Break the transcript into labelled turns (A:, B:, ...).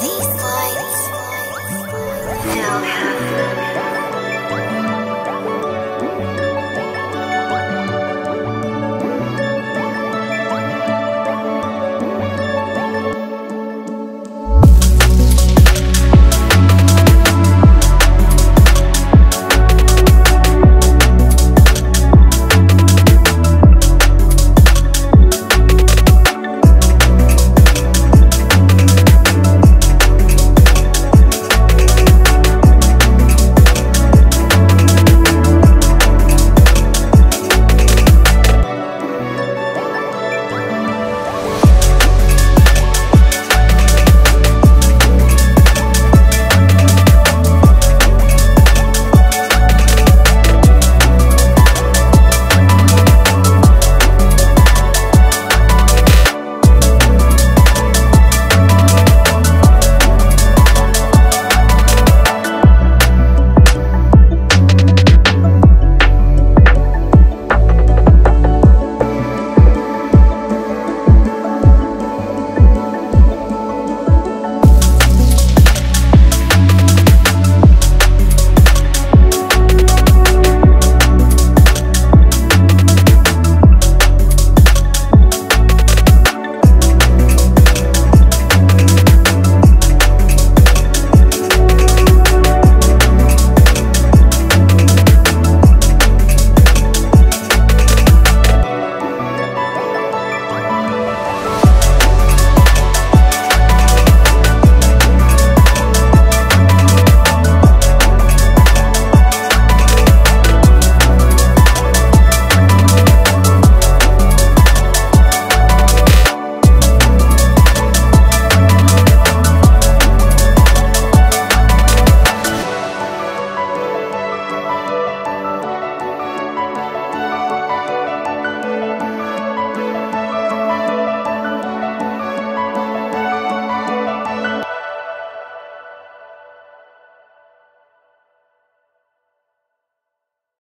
A: These lights don't have.